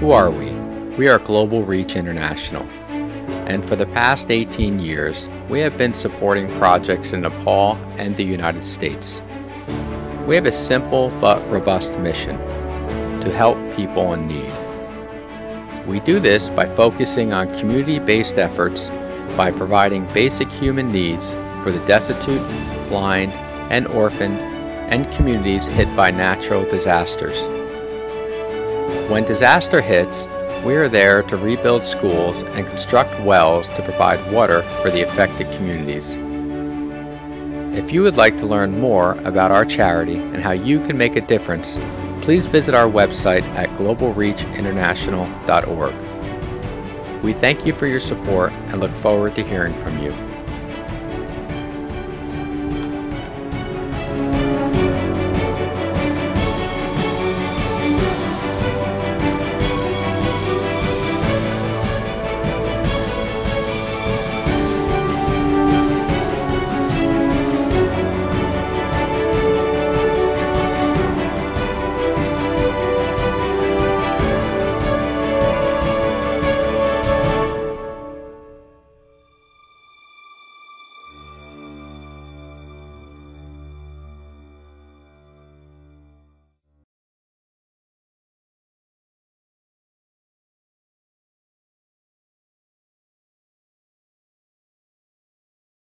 Who are we? We are Global Reach International. And for the past 18 years, we have been supporting projects in Nepal and the United States. We have a simple but robust mission to help people in need. We do this by focusing on community-based efforts by providing basic human needs for the destitute, blind, and orphaned, and communities hit by natural disasters. When disaster hits, we are there to rebuild schools and construct wells to provide water for the affected communities. If you would like to learn more about our charity and how you can make a difference, please visit our website at globalreachinternational.org. We thank you for your support and look forward to hearing from you.